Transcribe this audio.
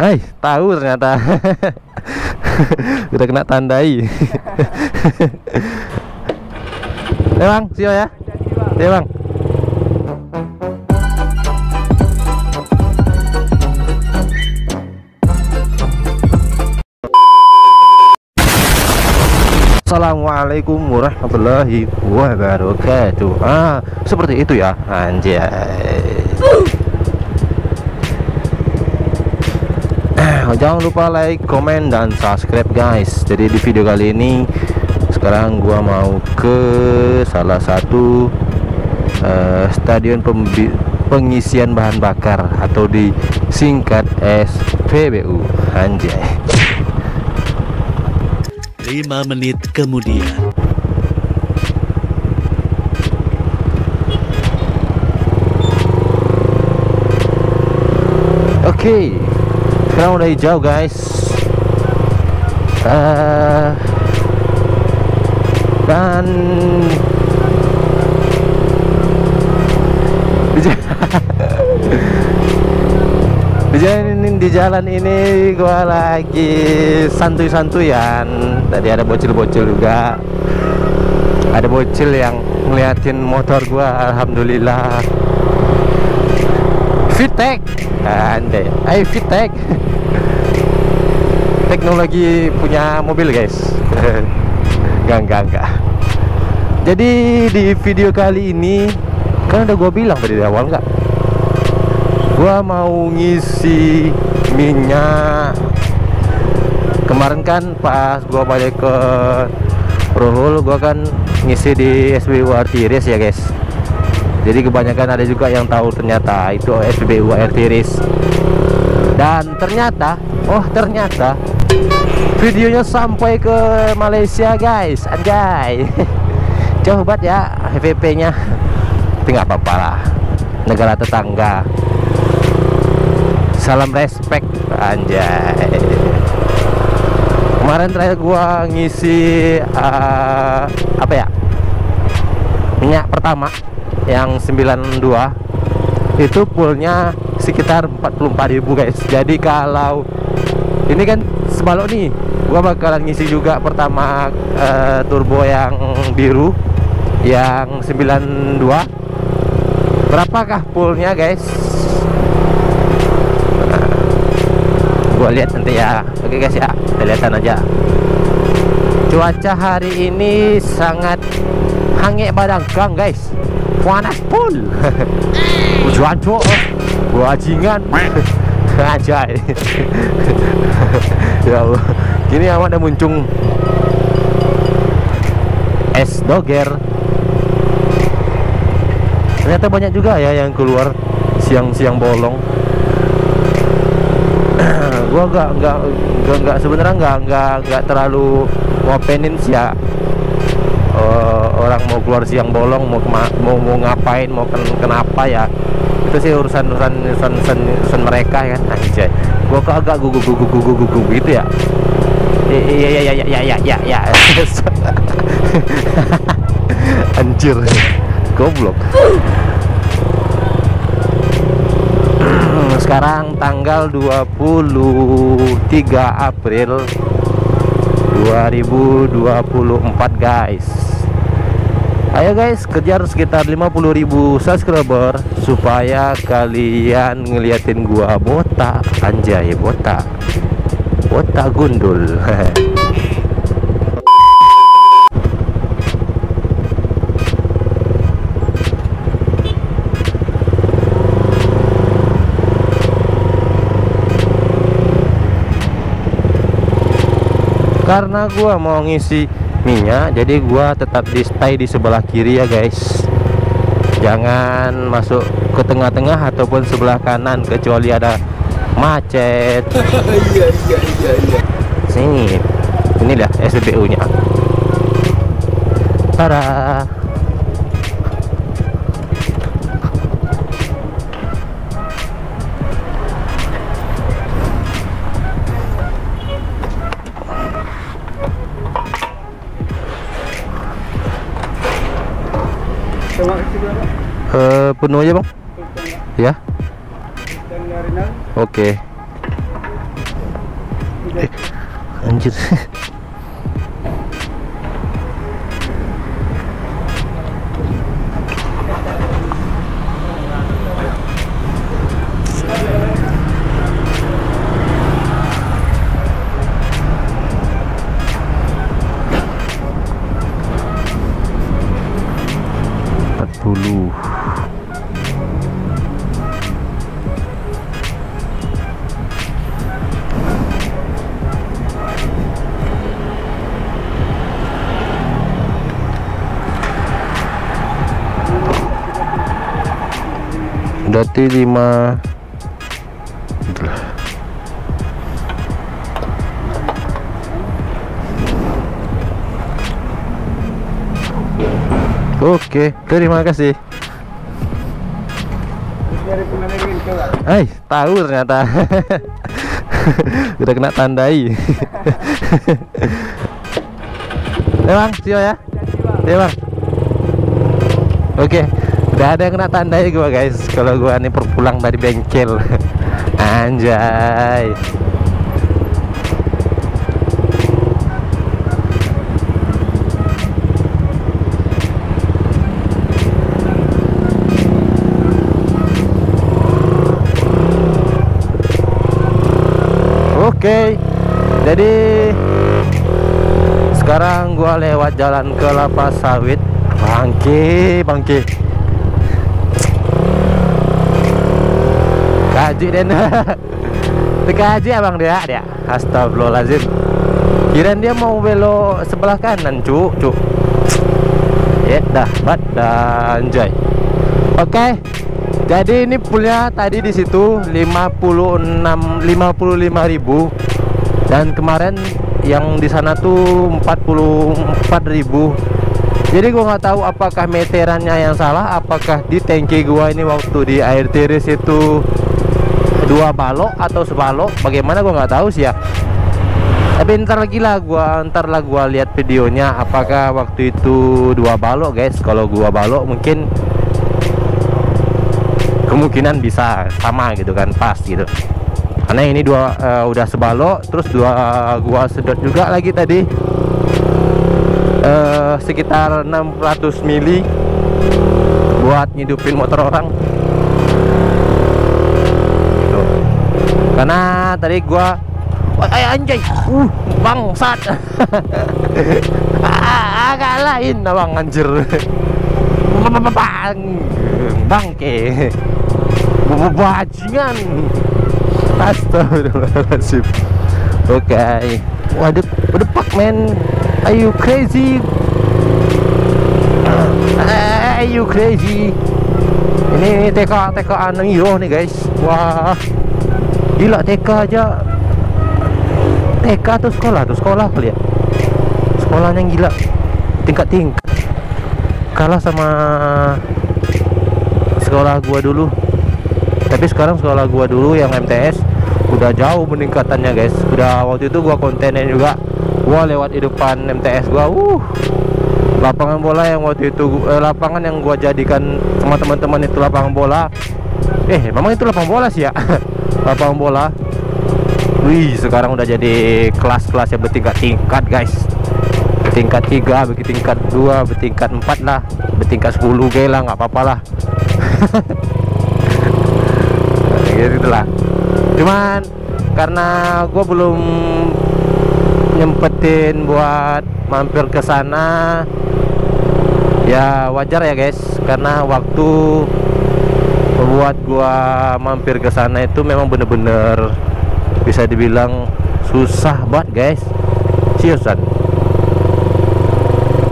Hai, tahu ternyata. Udah kena tandai. ya bang, sio ya. Ya bang. Assalamualaikum warahmatullahi wabarakatuh. Ah, seperti itu ya, anjay. Jangan lupa like, komen, dan subscribe guys. Jadi di video kali ini sekarang gua mau ke salah satu uh, stadion pengisian bahan bakar atau disingkat SPBU. Anjay. 5 menit kemudian. Oke, sekarang udah hijau guys. Uh, dan di jalan ini di jalan ini gua lagi santuy-santuyan. Tadi ada bocil-bocil juga. Ada bocil yang ngeliatin motor gua, alhamdulillah. Fitek Ande Ayo Fitek Teknologi punya mobil guys. Enggak, enggak, enggak Jadi di video kali ini Kan udah gue bilang di awal enggak Gua mau ngisi minyak. Kemarin kan pas gua balik ke Rohul Gua kan ngisi di SBU Artiris ya guys jadi kebanyakan ada juga yang tahu ternyata itu SPBU air tiris dan ternyata oh ternyata videonya sampai ke Malaysia guys. Anjay. Banget ya HVP nya tapi nggak apa-apa lah. Negara tetangga. Salam respect anjay. Kemarin terakhir gua ngisi uh, apa ya? Minyak pertama yang 92 itu poolnya sekitar 44.000 guys. Jadi kalau ini kan sebalok nih gua bakalan ngisi juga pertama uh, turbo yang biru yang 92 berapakah poolnya guys? Nah, gua lihat nanti ya. Oke guys ya. Kita lihatan aja. Cuaca hari ini sangat hangat badangkang guys panas pun. Tujuan cok wajingan aja ya Allah. Kini amat ada muncung es doger. Ternyata banyak juga ya yang keluar siang-siang bolong. Gua nggak nggak nggak nggak sebenarnya nggak nggak nggak terlalu ngopenin sih ya. Uh, orang mau keluar siang bolong mau mau mau ngapain mau ken kenapa ya? Itu sih urusan urusan urusan, urusan, urusan mereka kan? Aja gua kok agak gugup gugup gugup gugup gitu ya? Iya iya iya iya iya iya ya anjir. Goblok. Sekarang tanggal 23 April 2024 guys Ayo guys kejar sekitar 50.000 subscriber Supaya kalian ngeliatin gua botak. Anjay botak. Botak gundul. Karena gua mau ngisi minyak jadi gua tetap di stay di sebelah kiri ya guys. Jangan masuk ke tengah-tengah ataupun sebelah kanan kecuali ada macet. Iya iya iya iya. sini. Ini dah SPBU nya Tada penuh aja bang? Ya? Oke. Okay. Eh, anjir Berarti lima Oke, terima kasih. Hai, tahu ternyata. Udah kena tandai. Ya bang, sio ya. Ya bang. Oke, udah ada yang kena tandai gua guys. Kalau gua nih perpulang dari bengkel. Anjay. Oke. Jadi sekarang gua lewat jalan ke Lapas Sawit. Bangke, bangke. Kaji den. Kaji abang dia, dia. Astagfirullahaladzim. Kirain dia mau belok sebelah kanan, cuk, cuk. Ya dah, bat dah anjay. Oke. Jadi ini punya tadi di situ 56 55.000 dan kemarin yang di sana tuh 44.000. Jadi gua nggak tahu apakah meterannya yang salah, apakah di tangki gua ini waktu di air tiris itu dua balok atau sebalok, bagaimana gua nggak tahu sih ya. Tapi ntar lagi lah gua ntar lah gua lihat videonya apakah waktu itu dua balok guys. Kalau gua balok mungkin kemungkinan bisa sama gitu kan pas gitu karena ini dua eh, udah sebalok terus dua gua sedot juga lagi tadi eh, sekitar 600 mili buat ngidupin motor orang karena tadi gua ay, anjay. Uh bangsat. Ah, agak lain abang anjir. Bang bangke. Bajingan. Astagfirullahaladzim. Oke. Okay. waduh the fuck man? Are you crazy? Are you crazy? Ini TK TK anak hero nih guys. Wah gila TK aja. TK tuh sekolah? Tuh sekolah kali ya sekolahnya gila. Tingkat-tingkat. Kalah sama sekolah gua dulu. Tapi sekarang sekolah gua dulu yang MTS udah jauh peningkatannya guys. Udah waktu itu gua kontennya juga gua lewat di depan MTS gua uh. Lapangan bola yang waktu itu eh, lapangan yang gua jadikan sama teman-teman itu lapangan bola. Eh memang itu lapangan bola sih ya lapangan bola. Wih sekarang udah jadi kelas-kelas yang bertingkat-tingkat guys. Bertingkat 3, bertingkat 2, bertingkat 4 lah. Bertingkat 10 gay lah nggak apa-apa lah. Gitu lah. Cuman karena gue belum nyempetin buat mampir ke sana ya wajar ya guys. Karena waktu buat gua mampir ke sana itu memang bener-bener bisa dibilang susah banget guys. Seriusan